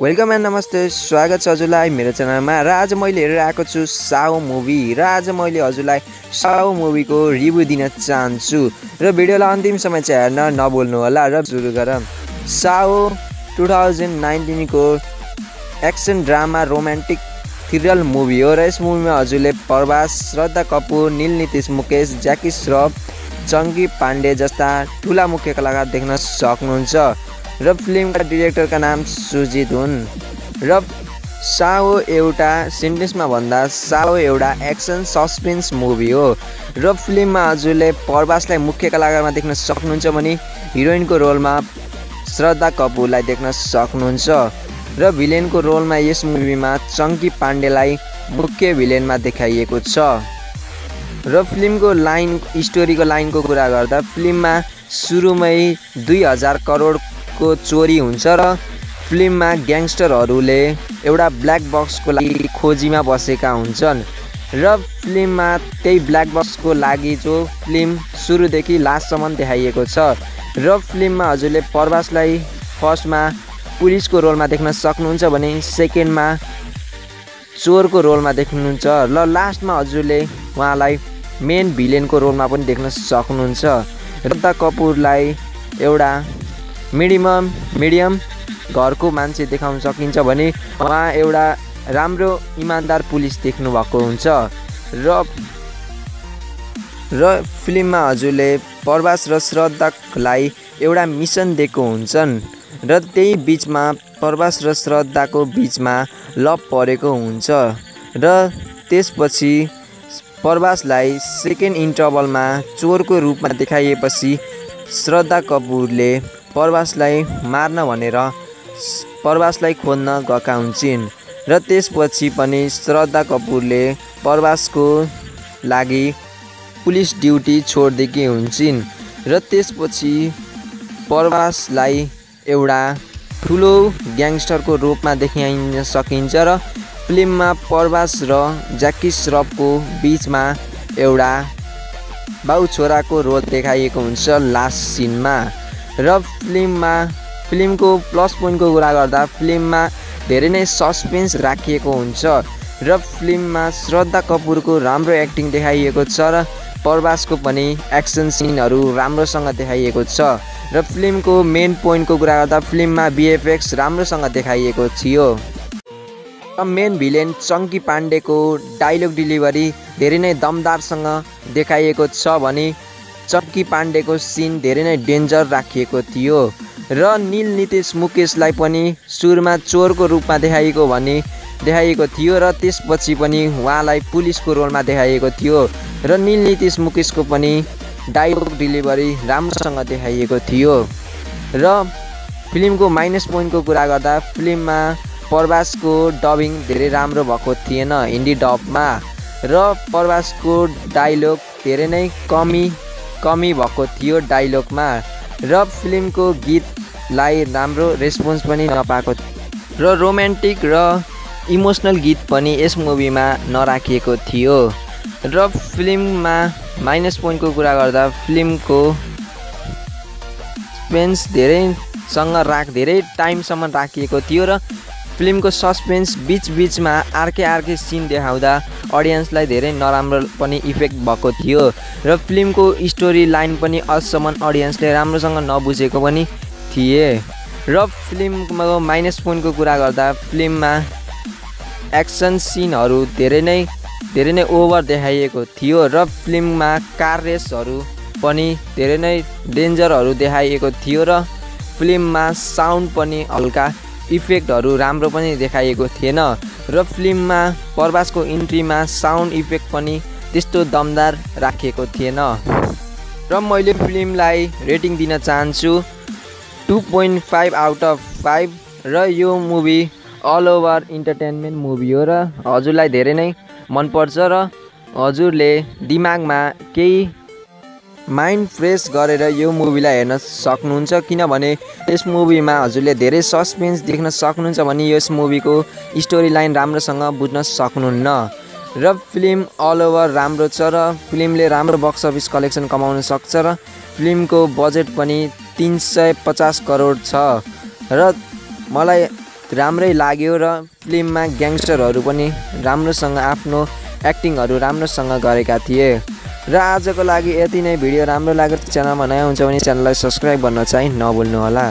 Welcome and नमस्ते स्वागत छ हजुरलाई मेरो च्यानलमा र आज मैले हेरेर आएको छु साओ मुभी र आज मैले हजुरलाई साओ मुभीको रिभ्यू दिन चाहन्छु र भिडियोलाई अन्तिम समय चाहिँ हेर्न नबोल्नु होला र सुरु गरौँ। साओ टु थाउजन्ड नाइन्टिनको action drama romantic thrill movie हो र यस मुभीमा हजुरले प्रभास श्रद्धा कपुर निल नीतिश मुकेश ज्याकी श्रफ चङ्की पाण्डे जस्ता ठुला मुख्य कलाकार देख्न सक्नुहुन्छ। र फिल्मका डिरेक्टरका नाम सुजित हुन्। र साओ एउटा सेन्टेन्समा भन्दा साओ एउटा एक्सन सस्पेन्स मुभी हो। र फिल्ममा हजुरले प्रभासलाई मुख्य कलाकारमा देख्न सक्नुहुन्छ भने हिरोइनको रोलमा श्रद्धा कपुरलाई देख्न सक्नुहुन्छ। र भिलेनको रोलमा यस मुभीमा चङ्की पाण्डेलाई मुख्य भिलेनमा देखाइएको छ। र फिल्मको लाइन स्टोरीको लाइनको कुरा गर्दा फिल्ममा सुरुमै दुई हजार करोड को चोरी हुन्छ र फिल्ममा ग्याङ्स्टरहरूले एउटा ब्ल्याक बक्सको लागि खोजीमा बसेका हुन्छन् र फिल्ममा त्यही ब्ल्याक बक्सको लागि जो फिल्म सुरुदेखि लास्टसम्म देखाइएको छ र फिल्ममा हजुरले प्रवासलाई फर्स्टमा पुलिसको रोलमा देख्न सक्नुहुन्छ भने सेकेन्डमा चोरको रोलमा देख्नुहुन्छ र लास्टमा हजुरले उहाँलाई मेन भिलेनको रोलमा पनि देख्न सक्नुहुन्छ। रद्दा कपुरलाई एउटा मिडियम मिडियम घरको मान्छे देखाउन सकिन्छ भने उहाँ एउटा राम्रो इमान्दार पुलिस देख्नुभएको हुन्छ। र र फिल्ममा हजुरले प्रवास र श्रद्धालाई एउटा मिसन दिएको हुन्छन् र त्यही बिचमा प्रवास र श्रद्धाको बिचमा लभ परेको हुन्छ र त्यसपछि प्रवासलाई सेकेन्ड इन्टरभलमा चोरको रूपमा देखाइएपछि श्रद्धा कपुरले प्रवासलाई मार्न भनेर प्रवासलाई खोज्न गएका हुन्छन् र त्यसपछि पनि श्रद्धा कपुरले प्रवासको लागि पुलिस ड्युटी छोडिदिएकी हुन्छन् र त्यसपछि प्रवासलाई एउटा ठुलो ग्याङ्स्टरको रूपमा देखाइन सकिन्छ र फिल्ममा प्रवास र ज्याकी श्रफको बिचमा एउटा बाउ छोराको रोल देखाइएको हुन्छ लास्ट सिनमा। र फिल्ममा फिल्मको प्लस पोइन्टको कुरा गर्दा फिल्ममा धेरै नै सस्पेन्स राखिएको हुन्छ र फिल्ममा श्रद्धा कपुरको राम्रो एक्टिङ देखाइएको छ र प्रभासको पनि एक्सन सिनहरू राम्रोसँग देखाइएको छ र फिल्मको मेन पोइन्टको कुरा गर्दा फिल्ममा बिएफएक्स राम्रोसँग देखाइएको थियो। र मेन भिलेन चङ्की पाण्डेको डाइलग डेलिभरी धेरै नै दमदारसँग देखाइएको छ भने चक्की पाण्डेको सिन धेरै नै डेन्जर राखिएको थियो र निल नितेश मुकेशलाई पनि सुरुमा चोरको रूपमा देखाइएको भने देखाइएको थियो र त्यसपछि पनि उहाँलाई पुलिसको रोलमा देखाइएको थियो र निल नितेश मुकेशको पनि डाइलग डेलिभरी राम्रोसँग देखाइएको थियो। र फिल्मको माइनस पोइन्टको कुरा गर्दा फिल्ममा प्रभासको डबिङ धेरै राम्रो भएको थिएन हिन्दी डबमा। र प्रभासको डाइलग धेरै नै कमी कमी भएको थियो डाइलगमा र फिल्मको गीतलाई राम्रो रेस्पोन्स पनि नपाएको र रोमान्टिक र इमोसनल गीत पनि यस मुभीमा नराखिएको थियो। र फिल्ममा माइनस पोइन्टको कुरा गर्दा फिल्मको स्पेन्स धेरैसँग राख धेरै टाइमसम्म राखिएको थियो र फिल्मको सस्पेन्स बिच बिचमा अर्कै अर्कै सिन देखाउँदा अडियन्सलाई धेरै नराम्रो पनि इफेक्ट भएको थियो र फिल्मको स्टोरी लाइन पनि अझसम्म अडियन्सले राम्रोसँग नबुझेको पनि थिए। र फिल्मको माइनस पोइन्टको कुरा गर्दा फिल्ममा एक्सन सिनहरू धेरै नै धेरै नै ओभर देखाइएको थियो र फिल्ममा कार रेसहरू पनि धेरै नै डेन्जरहरू देखाइएको थियो र फिल्ममा साउन्ड पनि हल्का इफेक्टहरू राम्रो पनि देखाइएको थिएन र फिल्ममा प्रभासको इन्ट्रीमा साउन्ड इफेक्ट पनि त्यस्तो दमदार राखिएको थिएन। र मैले फिल्मलाई रेटिङ दिन चाहन्छु। Two point five out of five र यो movie all over entertainment movie हो र हजुरलाई धेरै नै मनपर्छ र हजुरले दिमागमा केही माइन्ड फ्रेस गरेर यो मुभीलाई हेर्न सक्नुहुन्छ किनभने यस मुभीमा हजुरले धेरै सस्पेन्स देख्न सक्नुहुन्छ भने यस मुभीको स्टोरी लाइन राम्रोसँग बुझ्न सक्नुहुन्न। र फिल्म अल ओभर राम्रो छ र फिल्मले राम्रो बक्स अफिस कलेक्सन कमाउन सक्छ र फिल्मको बजेट पनि तिन सय पचास करोड छ। र मलाई राम्रै लाग्यो र फिल्ममा ग्याङ्स्टरहरू पनि राम्रोसँग आफ्नो एक्टिङहरू राम्रोसँग गरेका थिए। र आजको लागि यति नै। भिडियो राम्रो लाग्यो च्यानलमा नयाँ हुन्छ भने च्यानललाई सब्सक्राइब गर्न चाहिँ नभुल्नुहोला।